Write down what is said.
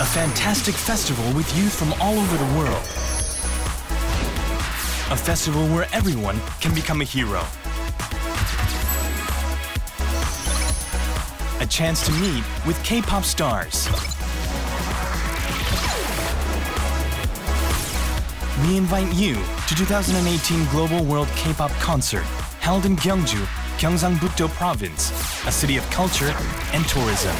A fantastic festival with youth from all over the world. A festival where everyone can become a hero. A chance to meet with K-pop stars. We invite you to 2018 Global World K-pop Concert held in Gyeongju, Gyeongsangbuk-do Province, a city of culture and tourism.